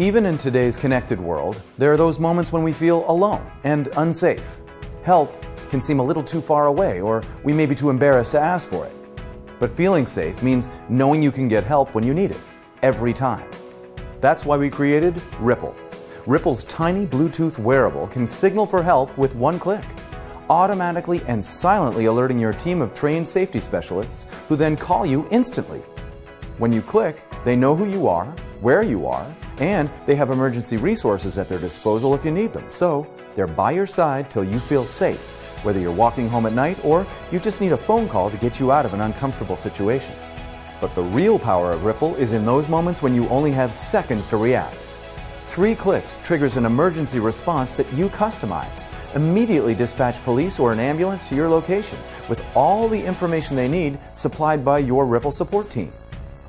Even in today's connected world, there are those moments when we feel alone and unsafe. Help can seem a little too far away, or we may be too embarrassed to ask for it. But feeling safe means knowing you can get help when you need it, every time. That's why we created Ripple. Ripple's tiny Bluetooth wearable can signal for help with one click, automatically and silently alerting your team of trained safety specialists who then call you instantly. When you click, they know who you are, where you are, and they have emergency resources at their disposal if you need them. So they're by your side till you feel safe, whether you're walking home at night or you just need a phone call to get you out of an uncomfortable situation. But the real power of Ripple is in those moments when you only have seconds to react. Three clicks triggers an emergency response that you customize. Immediately dispatch police or an ambulance to your location with all the information they need supplied by your Ripple support team.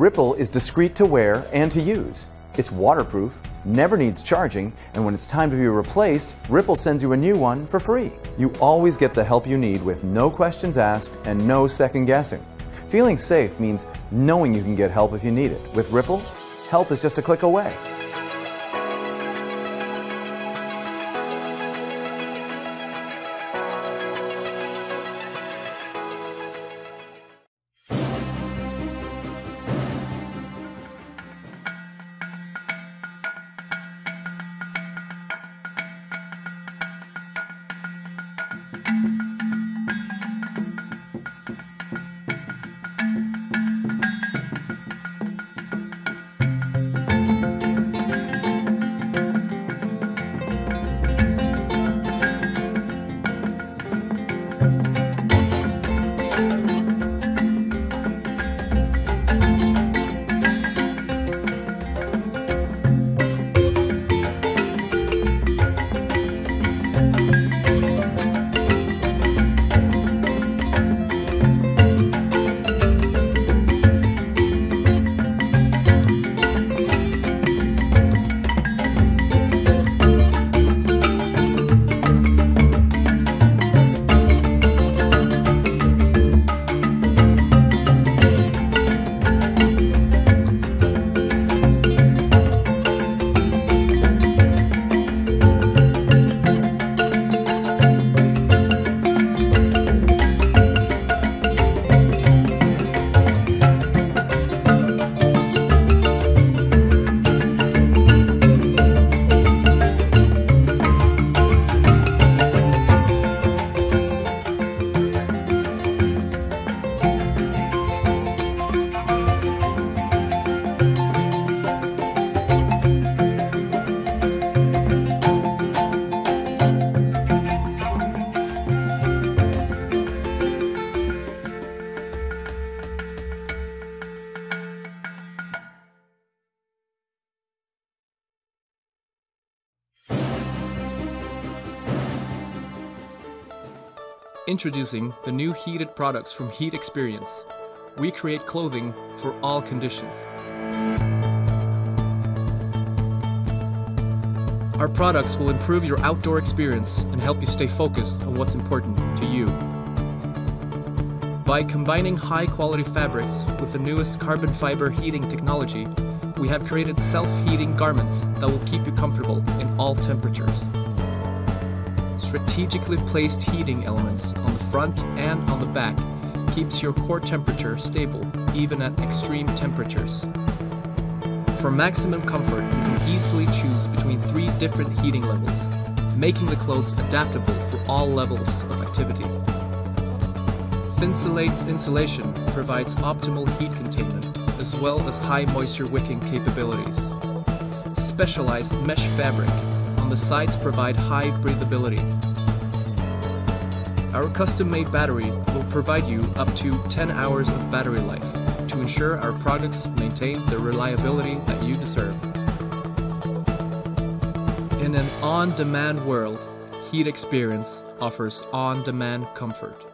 Ripple is discreet to wear and to use. It's waterproof, never needs charging, and when it's time to be replaced, Ripple sends you a new one for free. You always get the help you need with no questions asked and no second guessing. Feeling safe means knowing you can get help if you need it. With Ripple, help is just a click away. Introducing the new heated products from Heat Experience. We create clothing for all conditions. Our products will improve your outdoor experience and help you stay focused on what's important to you. By combining high quality fabrics with the newest carbon fiber heating technology, we have created self-heating garments that will keep you comfortable in all temperatures strategically placed heating elements on the front and on the back keeps your core temperature stable even at extreme temperatures. For maximum comfort, you can easily choose between three different heating levels, making the clothes adaptable for all levels of activity. Thinsulate insulation provides optimal heat containment as well as high moisture wicking capabilities. Specialized mesh fabric on the sides provide high breathability. Our custom-made battery will provide you up to 10 hours of battery life to ensure our products maintain the reliability that you deserve. In an on-demand world, Heat Experience offers on-demand comfort.